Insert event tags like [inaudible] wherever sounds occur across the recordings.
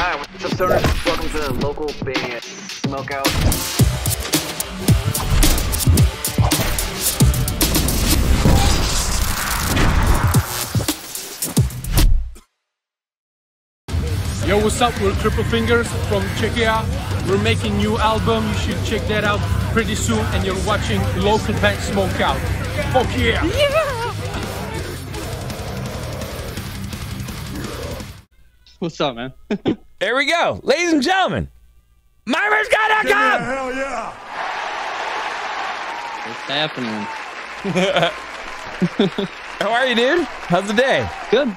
Hi, what's up, stoners? Welcome to the local band Smokeout. Yo, what's up? We're Triple Fingers from Czechia. We're making new album. You should check that out pretty soon. And you're watching local band Smokeout. Fuck yeah! yeah! What's up, man? [laughs] There we go. Ladies and gentlemen, mymerchguy.com. Hell yeah! What's happening? [laughs] How are you, dude? How's the day? Good.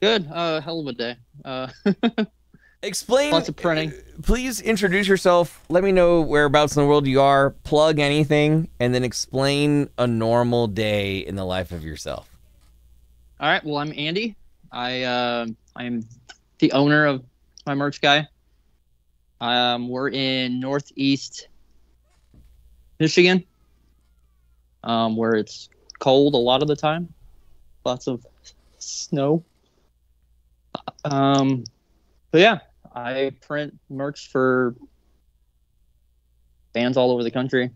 Good. Uh, hell of a day. Uh, [laughs] Explain. Lots of printing. Please introduce yourself. Let me know whereabouts in the world you are. Plug anything, and then explain a normal day in the life of yourself. all right. Well, I'm Andy. I uh, I'm the owner of my merch guy. Um, we're in Northeast Michigan, um, where it's cold a lot of the time. Lots of snow. Um, but yeah, I print merch for bands all over the country,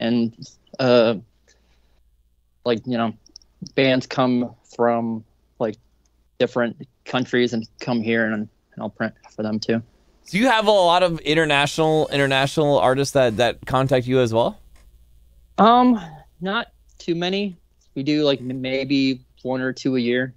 and uh, like you know, bands come from like different countries and come here and, and I'll print for them too. Do you have a lot of international international artists that that contact you as well? Um, not too many. We do like maybe one or two a year.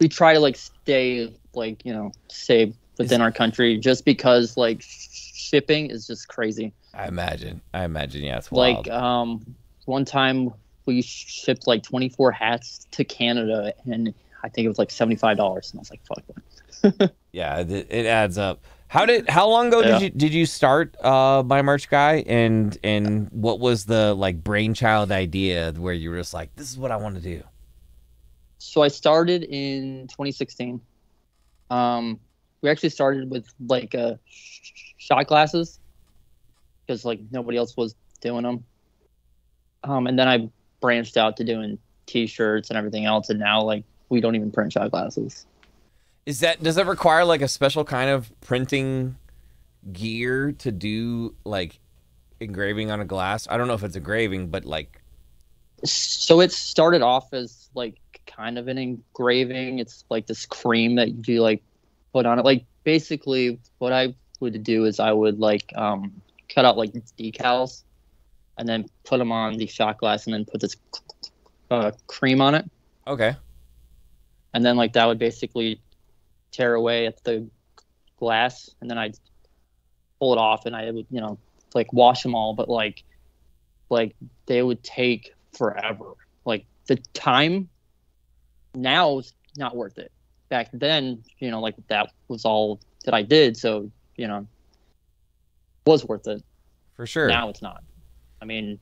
We try to like stay like you know stay within our country just because like shipping is just crazy. I imagine. I imagine. Yeah, it's wild. Like um, one time we shipped like 24 hats to Canada and I think it was like $75 and I was like fuck that. [laughs] yeah, it, it adds up. How did how long ago Yeah. did you did you start uh my merch guy and and what was the like brainchild idea where you were just like this is what I want to do? So I started in 2016. Um, we actually started with like uh, shot glasses because like nobody else was doing them. Um, and then I branched out to doing T-shirts and everything else, and now like we don't even print shot glasses. Is that does that require like a special kind of printing gear to do like engraving on a glass? I don't know if it's engraving, but like So it started off as like kind of an engraving. It's like this cream that you like put on it. Like basically, what I would do is I would like um, cut out like decals and then put them on the shot glass and then put this uh, cream on it. okay. And then like that would basically tear away at the glass and then I'd pull it off and I would, you know, like wash them all. But like, like they would take forever. Like the time now is not worth it. Back then, you know, like that was all that I did. So, you know, was worth it. For sure. Now it's not. I mean,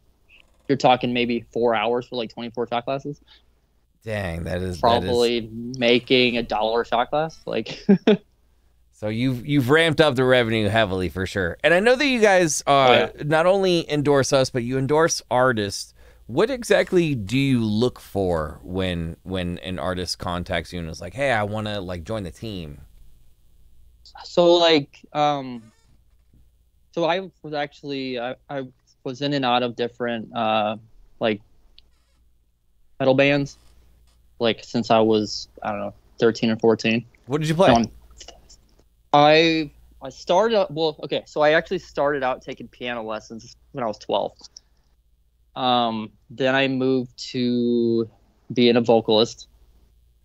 you're talking maybe four hours for like 24 shot glasses. Dang, that is that is- Probably making a dollar shot glass. Like, [laughs] So you've you've ramped up the revenue heavily for sure. And I know that you guys uh, Oh, yeah. not only endorse us, but you endorse artists. What exactly do you look for when when an artist contacts you and is like, "Hey, I want to like join the team"? so like, um, so I was actually I, I was in and out of different uh like metal bands, like since I was I don't know 13 or 14. What did you play? Um, I I started well okay so I actually started out taking piano lessons when I was 12. Um, then I moved to being a vocalist,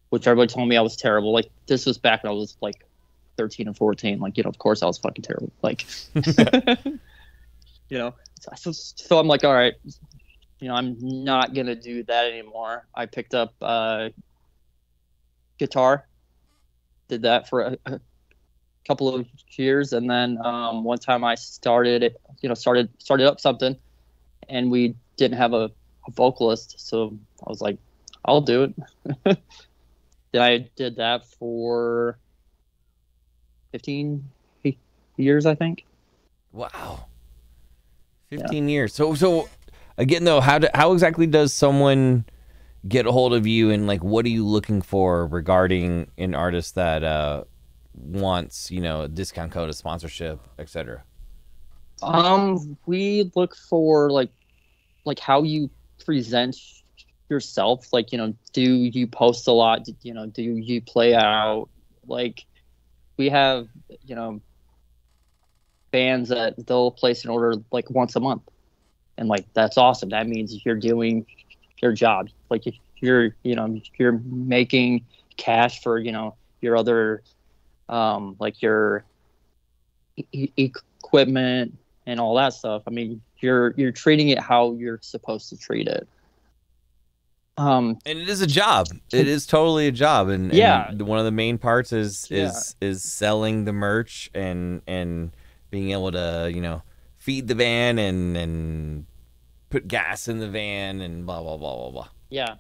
which everybody told me I was terrible. Like this was back when I was like 13 and 14. Like you know of course I was fucking terrible. Like [laughs] [laughs] [laughs] you know so, so I'm like all right you know I'm not gonna do that anymore. I picked up uh, guitar did that for a, a couple of years and then um, one time i started it you know started started up something and we didn't have a, a vocalist so i was like i'll do it [laughs] then i did that for 15 years i think Wow. 15 years. So so again though, how do, how exactly does someone get a hold of you and like what are you looking for regarding an artist that uh wants you know a discount code, a sponsorship, etc. Um, we look for like, like how you present yourself. Like, you know, do you post a lot? You know, do you play out? Like, we have, you know, bands that they'll place an order like once a month, and like that's awesome. That means you're doing your job. Like, if you're, you know, you're making cash for you know your other, um, like your e- equipment and all that stuff. I mean, you're you're treating it how you're supposed to treat it. Um, and it is a job. It is totally a job, and, and Yeah. one of the main parts is Yeah. is is selling the merch and and being able to you know feed the van and and put gas in the van and blah blah blah blah blah. yeah,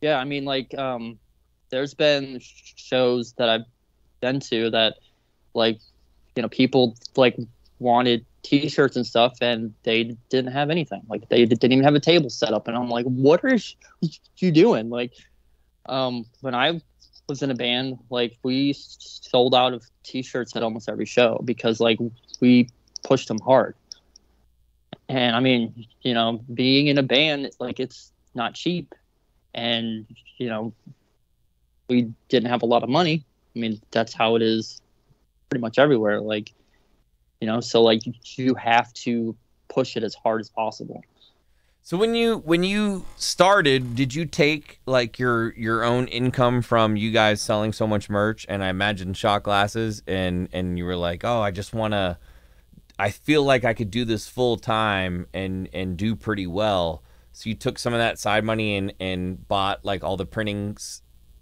yeah. I mean, like, um, there's been shows that I've been to that, like, you know, people like wanted T-shirts and stuff, and they didn't have anything. Like, they didn't even have a table set up, and I'm like, what are you doing? Like, um, when I was in a band, like, we sold out of T-shirts at almost every show because, like, we pushed them hard. And I mean, you know, being in a band, like, it's not cheap, and you know, we didn't have a lot of money. I mean, that's how it is pretty much everywhere. Like, you know, so like you have to push it as hard as possible. So when you when you started, did you take like your your own income from you guys selling so much merch and I imagine shot glasses and and you were like, "Oh, I just want to I feel like I could do this full time and and do pretty well." So you took some of that side money and and bought like all the printing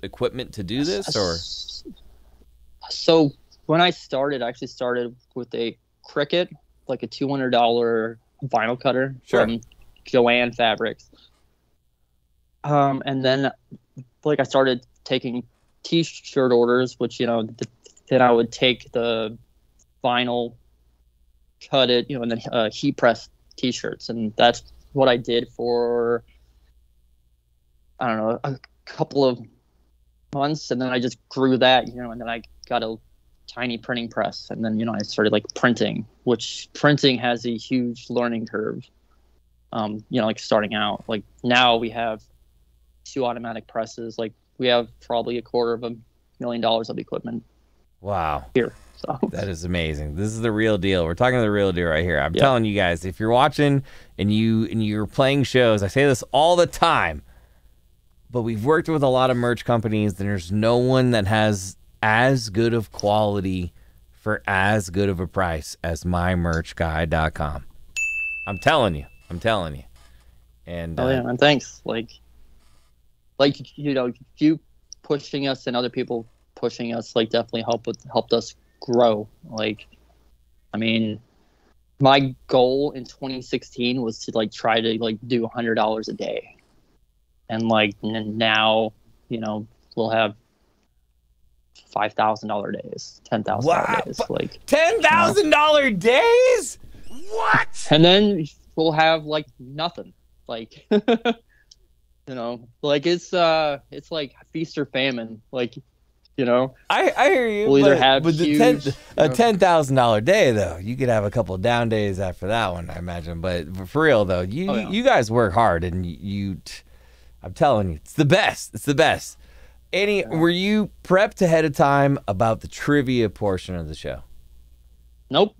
equipment to do this or So when I started, I actually started with a Cricut, like a two hundred dollar vinyl cutter Sure. from Joanne Fabrics. Um, and then like I started taking T-shirt orders, which you know, th- then I would take the vinyl, cut it, you know, and then uh, heat press T-shirts, and that's what I did for I don't know a couple of months, and then I just grew that, you know, and then I got a tiny printing press, and then you know I started like printing, which printing has a huge learning curve. Um, you know, like starting out, like now we have two automatic presses, like we have probably a quarter of a million dollars of equipment wow. here. So That is amazing. This is the real deal. We're talking to the real deal right here. I'm Yeah. telling you guys, if you're watching and you and you're playing shows, I say this all the time. But we've worked with a lot of merch companies, and there's no one that has as good of quality for as good of a price as mymerchguy.com. I'm telling you. I'm telling you. And Oh uh, yeah, man, thanks. Like, like you know, you pushing us and other people pushing us like definitely helped with helped us grow. Like, I mean, my goal in 2016 was to like try to like do hundred dollars a day, and like n- now, you know, we'll have five thousand dollar days, ten thousand Wow, dollar days, like, ten thousand dollar days. What? and then we'll have like nothing like [laughs] you know like it's uh it's like feast or famine like you know I, I hear you. We'll either but, have but huge- ten, a you know. ten thousand dollar day though, you could have a couple down days after that one, I imagine. But for real though, you Oh, yeah. you guys work hard, and you, you t- I'm telling you, it's the best. It's the best. Any, were you prepped ahead of time about the trivia portion of the show? nope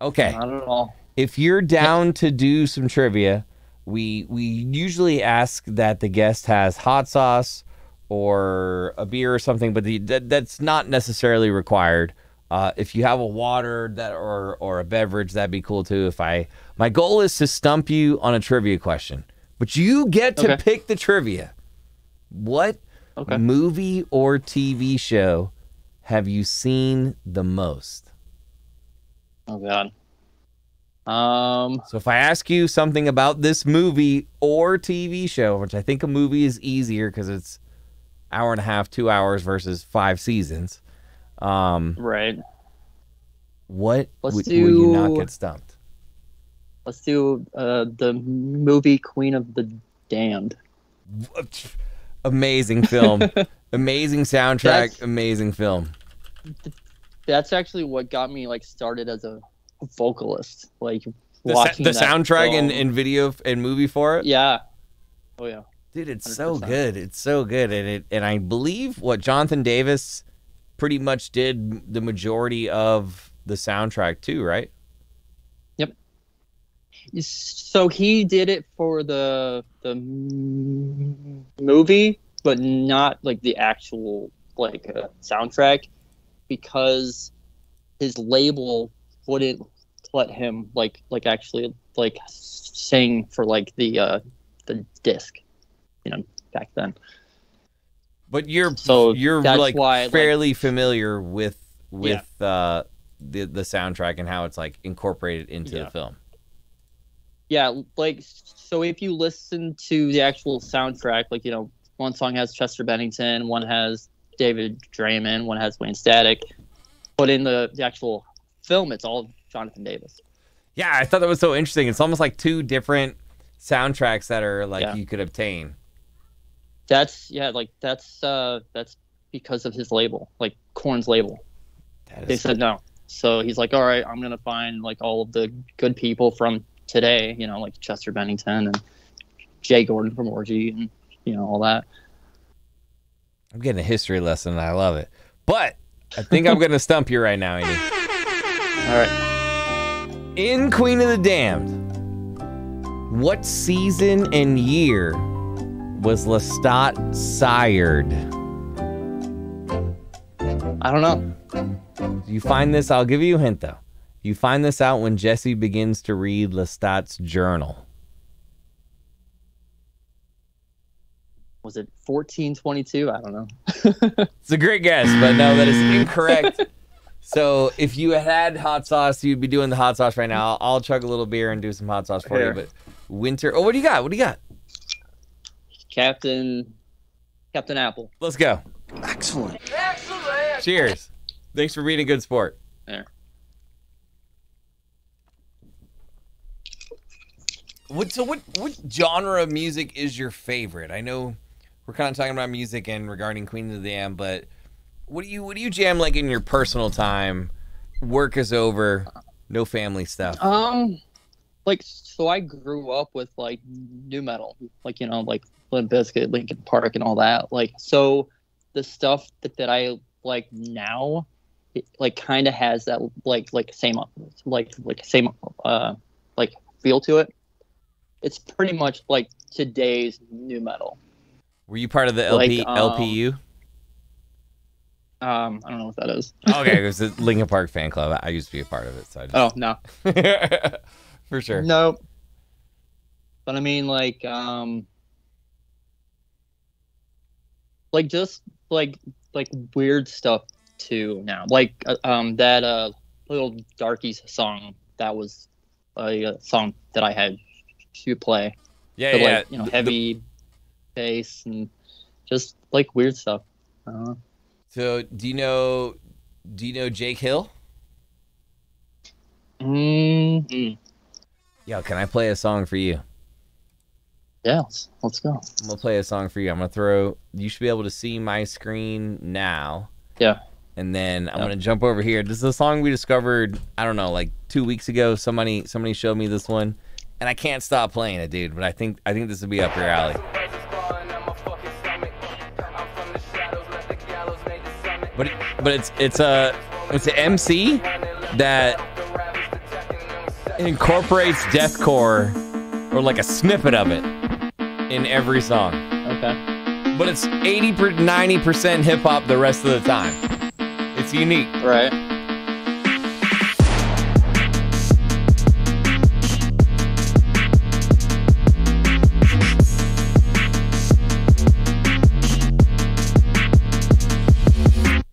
Okay, not at all if you're down to do some trivia, we we usually ask that the guest has hot sauce or a beer or something, but the, that, that's not necessarily required. Uh, if you have a water that or or a beverage, that'd be cool too. If I my goal is to stump you on a trivia question, but you get to Okay. pick the trivia. What Okay. movie or TV show have you seen the most? oh god um So if I ask you something about this movie or TV show, which I think a movie is easier because it's hour and a half, two hours versus five seasons, um, right what Let's would, will you not get stumped? let's do uh the movie queen of the damned Amazing film, [laughs] amazing soundtrack, That's- amazing film. that's actually what got me like started as a vocalist. Like The, sa- watching the soundtrack and, and video and movie for it. yeah, oh yeah, Dude, it's so 100%. good. It's so good, and it and I believe what Jonathan Davis pretty much did the majority of the soundtrack too, right? Yep. So he did it for the the movie, but not like the actual like uh, soundtrack, because his label wouldn't let him like like actually like sing for like the uh the disc, you know, back then. But you're So you're like why, like- fairly familiar with with uh the the soundtrack and how it's like incorporated into Yeah. the film. Yeah, like so if you listen to the actual soundtrack, like you know, one song has Chester Bennington, one has David Draiman, one has Wayne Static, but in the, the actual film, it's all Jonathan Davis. Yeah, I thought that was so interesting. It's almost like two different soundtracks that are like Yeah. you could obtain. That's yeah, like that's uh that's because of his label, like Korn's label. That They said no, so he's like, all right, I'm gonna find like all of the good people from today, you know, like Chester Bennington and Jay Gordon from Orgy and you know all that. I'm getting a history lesson and I love it. But I think I'm [laughs] gonna stump you right now, Andy. All right. In Queen of the Damned, what season and year was Lestat sired? I don't know. You find this, I'll give you a hint though. You find this out when Jesse begins to read Lestat's journal. Was it 1422? I don't know. [laughs] It's a great guess, but no, that is incorrect. so if you had hot sauce, you'd be doing the hot sauce right now. I'll, I'll chug a little beer and do some hot sauce for Here. you. But winter. Oh, what do you got? What do you got? Captain Captain Apple. Let's go. Excellent. Cheers. Thanks for being a good sport. There. What so what what genre of music is your favorite? I know we're kind of talking about music and regarding Queen of the Damned, but what do you what do you jam like in your personal time? Work is over, no family stuff. Um like so I grew up with like nu metal, like you know, like Limp Bizkit, Linkin Park and all that. Like so the stuff that, that I like now it like kind of has that like like same like like same uh like feel to it. It's pretty much like today's nu metal. Were you part of the LP Like, um, LPU? Um I don't know what that is. [laughs] Okay, it [laughs] was the Linkin Park fan club. I used to be a part of it, so I just Oh, no. [laughs] for sure. No. But I mean, like, um, like just like like weird stuff too now. Like, uh, um, that uh little Darkies song that was a, uh song that I had to play. Yeah, yeah. like, you know, The- heavy bass and just like weird stuff. Uh, So, do you know do you know Jake Hill? mm, mm. Yo, can I play a song for you? Yeah, let's, let's go. I'm gonna play a song for you. I'm gonna throw. You should be able to see my screen now. Yeah. And then I'm Yeah. gonna jump over here. This is a song we discovered. I don't know, like two weeks ago. Somebody somebody showed me this one, and I can't stop playing it, dude. But I think I think this would be up your alley. But it, but it's it's a it's an MC that incorporates deathcore or like a snippet of it in every song. Okay. But it's 80 90% hip hop the rest of the time. It's unique. Right.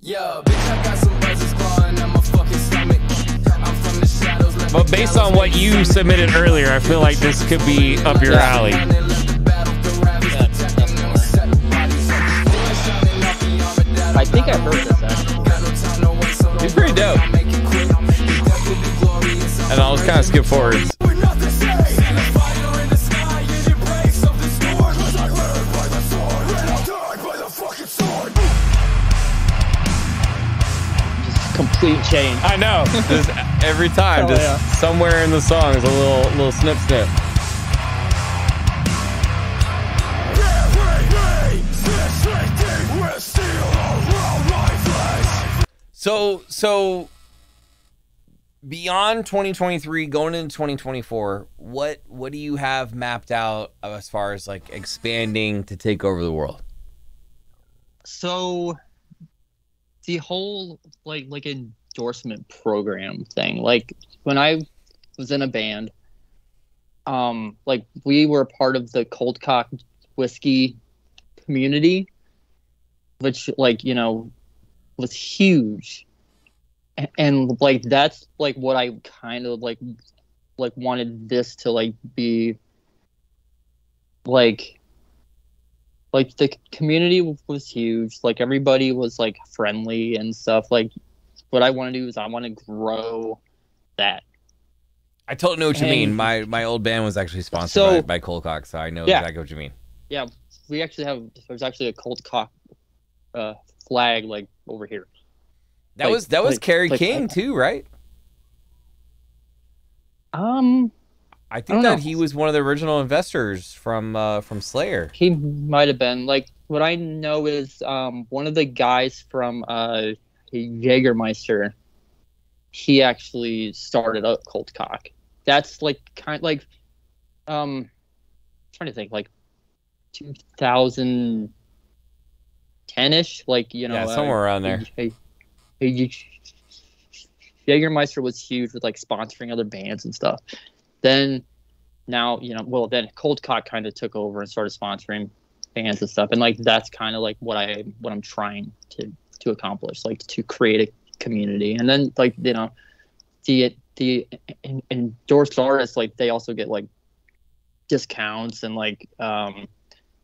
Yo, bitch, I got some buzzers clawing on my fucking stomach. I'm from the shadows. left But based on what you submitted earlier, I feel like this could be up your alley. Your death will be glorious. And I'll just kind of skip forwards. With nothing to say. Fire in the sky, and it breaks something stored. 'Cause I live by the sword, and I'll die by the fucking sword. complete change. I know. [laughs] Just every time, Oh, just yeah. somewhere in the song is a little little snip snip. So so beyond 2023 going into 2024 what what do you have mapped out as far as like expanding to take over the world? So the whole like like endorsement program thing, like when I was in a band, um, like we were part of the cold cock whiskey community, which like you know was huge, A- and like that's like what I kind of like like wanted this to like be like like the community was huge. Like everybody was like friendly and stuff. Like what i want to do is i want to grow that. I totally know what you mean. My my old band was actually sponsored So- by, by Cold Cock, so i know Yeah. exactly what you mean. Yeah. We actually have there's actually a cold cock uh flag like over here. That Like- was that was like- Kerry like- king too right? Um i think don't that know. he was one of the original investors from uh from slayer. He might have been. Like what i know is um one of the guys from uh jaegermeister he actually started up cold cock. That's like kind like um trying to think like 2010ish like you know yeah uh, somewhere around there Hey, hey, Jägermeister was huge with like sponsoring other bands and stuff. Then now, you know, well then Cold Cock kind of took over and started sponsoring bands and stuff. And like that's kind of like what I what I'm trying to to accomplish, like to create a community. And then like, you know, the the en- endorsed artists like they also get like discounts and like um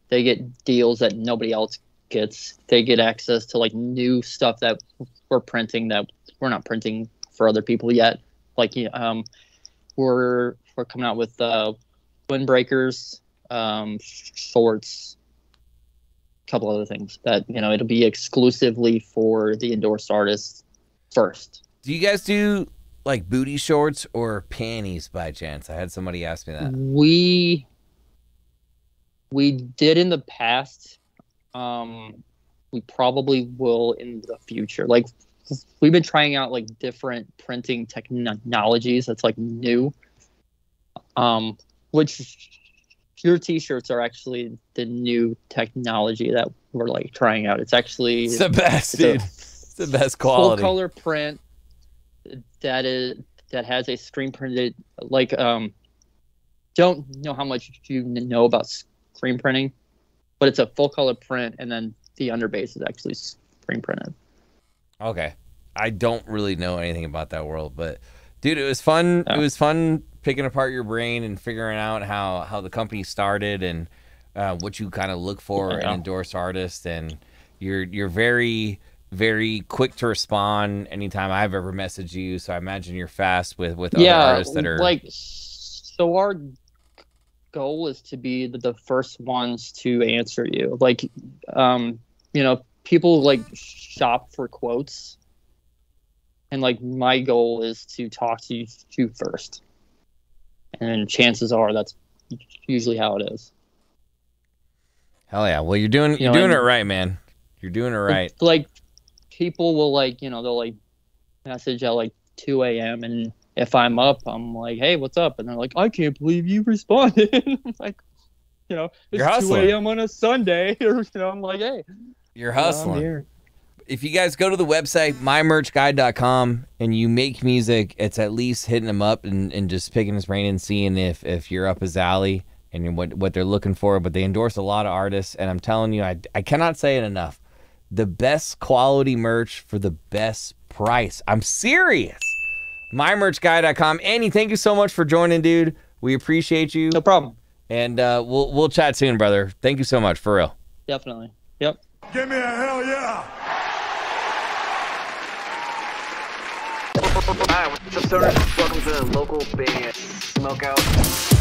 they get deals that nobody else gets. They get access to like new stuff that we're printing that we're not printing for other people yet. Like um, we're we're coming out with uh, windbreakers, um, shorts, a couple other things that you know it'll be exclusively for the endorsed artists first. do you guys do like booty shorts or panties by chance i had somebody ask me that We we did in the past. Um, we probably will in the future. Like we've been trying out like different printing technologies that's like new. Um, which your t-shirts are actually the new technology that we're like trying out. It's actually [laughs] it's the best it's the best quality. full color print that is that has a screen printed like um don't know how much you know about screen printing but it's a full color print and then the underbase is actually screen printed Okay. I don't really know anything about that world, but dude, it was fun. It was fun picking apart your brain and figuring out how how the company started and uh, what you kind of look for Yeah. in endorsed artists. And you're you're very very quick to respond anytime I've ever messaged you. So I imagine you're fast with with other artists that are like so our goal is to be the, the first ones to answer you like um you know people like shop for quotes and like my goal is to talk to you, you first and chances are that's usually how it is hell yeah. Well, you're doing You you're know, doing it right, man. You're doing it right. Like people will like you know they'll like message at like 2 a.m and if i'm up i'm like hey what's up? And they're like i can't believe you responded. [laughs] I'm like you know it's You're 2 hustling. a.m on a sunday. Or [laughs] you know i'm like hey You're I'm hustling. here. if you guys go to the website mymerchguy.com and you make music it's at least hitting them up and, and just picking his brain and seeing if if you're up his alley and what what they're looking for. But they endorse a lot of artists and i'm telling you i, I cannot say it enough. The best quality merch for the best price. I'm serious mymerchguy.com Andy thank you so much for joining dude. We appreciate you. No problem. And uh, we'll we'll chat soon brother. Thank you so much for real. Definitely. Yep. Give me a hell yeah! Hi, what's up, stoners? Welcome to the local band Smokeout.